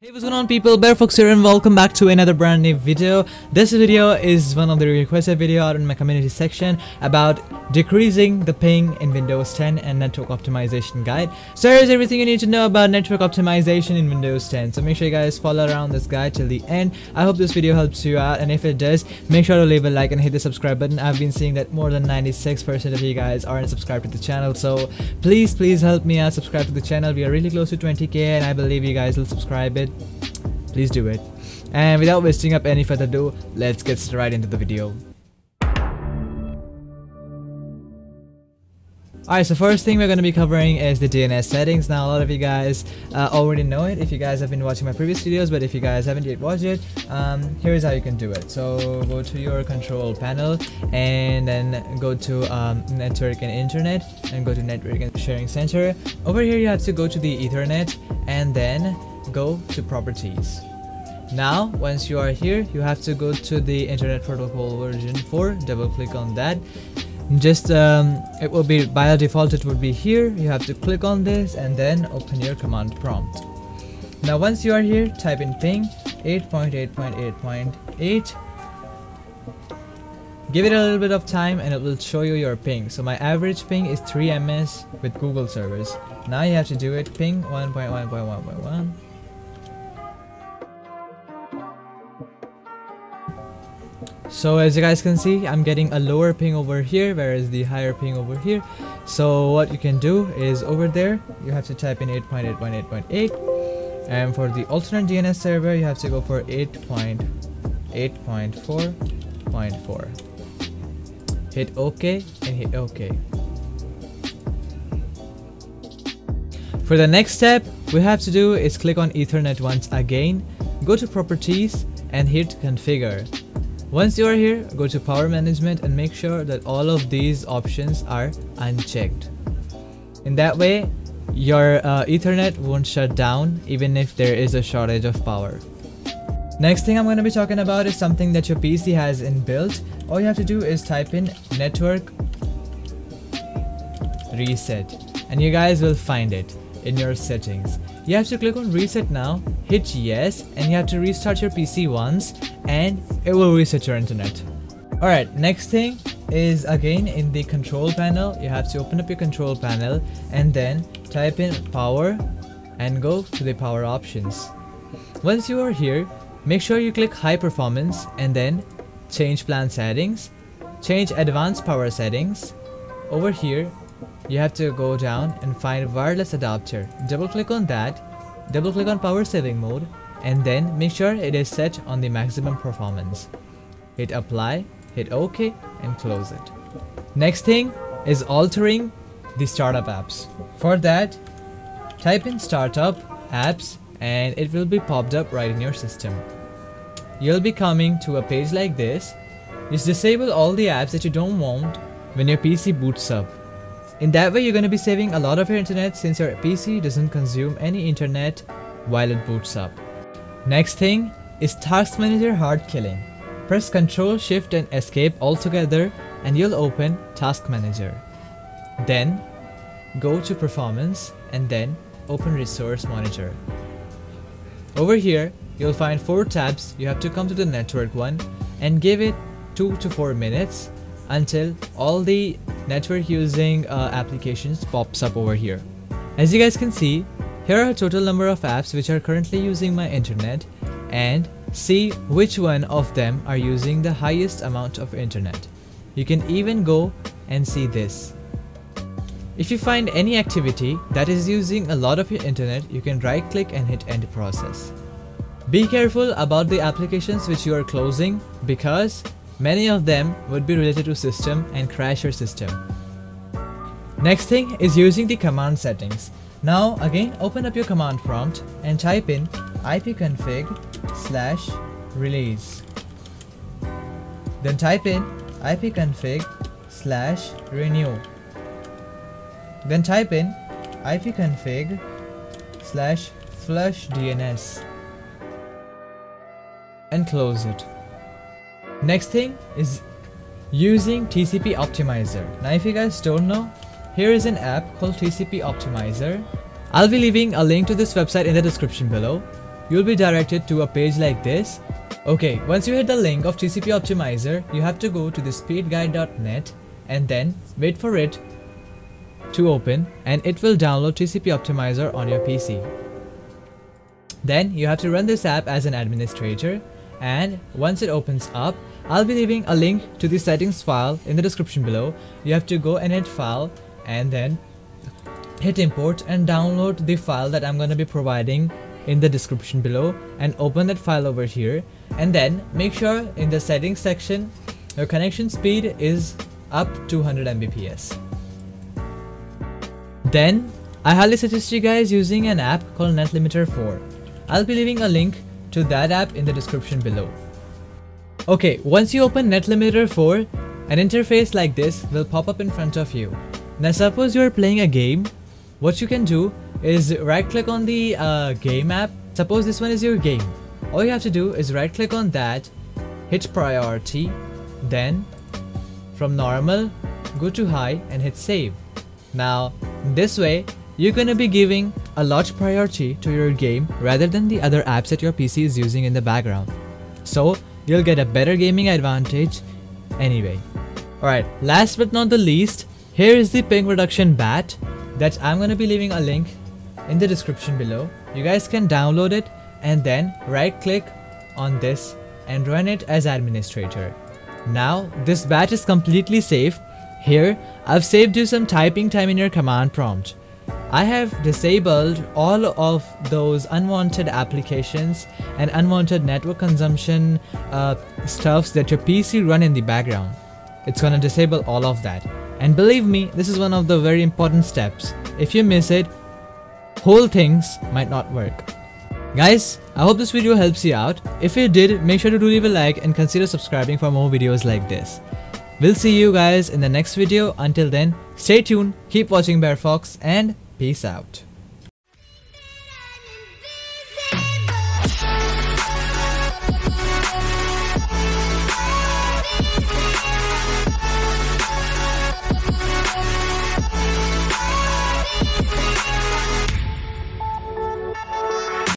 Hey what's going on people, BareFox here and welcome back to another brand new video. This video is one of the requested video out in my community section about decreasing the ping in Windows 10 and network optimization guide. So here's everything you need to know about network optimization in Windows 10. So make sure you guys follow around this guide till the end. I hope this video helps you out and if it does, make sure to leave a like and hit the subscribe button. I've been seeing that more than 96% of you guys aren't subscribed to the channel. So please, please help me out, subscribe to the channel. We are really close to 20k and I believe you guys will subscribe it please do it. And without wasting up any further ado, let's get right into the video. Alright, so first thing we're going to be covering is the DNS settings. Now, a lot of you guys uh, already know it if you guys have been watching my previous videos, but if you guys haven't yet watched it, um, here's how you can do it. So, go to your control panel and then go to um, network and internet and go to network and sharing center. Over here, you have to go to the ethernet and then go to properties. Now, once you are here, you have to go to the Internet Protocol version 4, double click on that. Just, um, it will be, by default, it would be here. You have to click on this and then open your command prompt. Now, once you are here, type in ping 8.8.8.8. Give it a little bit of time and it will show you your ping. So my average ping is 3 ms with Google servers. Now you have to do it ping 1.1.1.1 so as you guys can see i'm getting a lower ping over here whereas the higher ping over here. So what you can do is over there you have to type in 8.8.8.8 and for the alternate dns server you have to go for 8.8.4.4 hit ok and hit ok. For the next step we have to do is click on ethernet once again go to properties and hit configure once you are here, go to power management and make sure that all of these options are unchecked. In that way, your uh, ethernet won't shut down even if there is a shortage of power. Next thing I'm going to be talking about is something that your PC has inbuilt. All you have to do is type in network reset and you guys will find it in your settings. You have to click on reset now, hit yes and you have to restart your PC once and it will reset your internet. Alright, next thing is again in the control panel, you have to open up your control panel and then type in power and go to the power options. Once you are here, make sure you click high performance and then change plan settings, change advanced power settings. Over here, you have to go down and find wireless adapter. Double click on that, double click on power saving mode and then make sure it is set on the maximum performance. Hit apply, hit OK and close it. Next thing is altering the startup apps. For that, type in startup apps and it will be popped up right in your system. You'll be coming to a page like this. Just disable all the apps that you don't want when your PC boots up. In that way, you're going to be saving a lot of your internet since your PC doesn't consume any internet while it boots up. Next thing is Task Manager Hard Killing. Press Ctrl, Shift and Escape all together and you'll open Task Manager. Then go to Performance and then open Resource Monitor. Over here, you'll find 4 tabs. You have to come to the network one and give it 2 to 4 minutes until all the network using uh, applications pops up over here. As you guys can see, here are a total number of apps which are currently using my internet and see which one of them are using the highest amount of internet. You can even go and see this. If you find any activity that is using a lot of your internet, you can right click and hit end process. Be careful about the applications which you are closing because many of them would be related to system and crash your system. Next thing is using the command settings. Now again open up your command prompt and type in ipconfig slash release. Then type in ipconfig slash renew. Then type in ipconfig slash flush DNS and close it. Next thing is using TCP optimizer. Now if you guys don't know, here is an app called TCP Optimizer. I'll be leaving a link to this website in the description below. you'll be directed to a page like this. Okay, once you hit the link of TCP Optimizer, you have to go to the speedguide.net and then wait for it to open and it will download TCP Optimizer on your PC. Then you have to run this app as an administrator and once it opens up, I'll be leaving a link to the settings file in the description below. You have to go and hit file and then hit import and download the file that I'm going to be providing in the description below and open that file over here and then make sure in the settings section your connection speed is up to 100 Mbps. Then I highly suggest you guys using an app called NetLimiter 4. I'll be leaving a link to that app in the description below. Okay, once you open NetLimiter 4, an interface like this will pop up in front of you. Now suppose you are playing a game, what you can do is right click on the uh, game app. Suppose this one is your game. All you have to do is right click on that, hit priority, then from normal, go to high and hit save. Now this way, you're gonna be giving a large priority to your game rather than the other apps that your PC is using in the background. So you'll get a better gaming advantage anyway. Alright, last but not the least, here is the ping reduction bat that I'm gonna be leaving a link in the description below. You guys can download it and then right click on this and run it as administrator. Now this bat is completely safe. Here I've saved you some typing time in your command prompt. I have disabled all of those unwanted applications and unwanted network consumption uh, stuffs that your PC run in the background. It's gonna disable all of that. And believe me, this is one of the very important steps. If you miss it, whole things might not work. Guys, I hope this video helps you out. If it did, make sure to leave a like and consider subscribing for more videos like this. We'll see you guys in the next video. Until then, stay tuned, keep watching BareFox, and Peace out.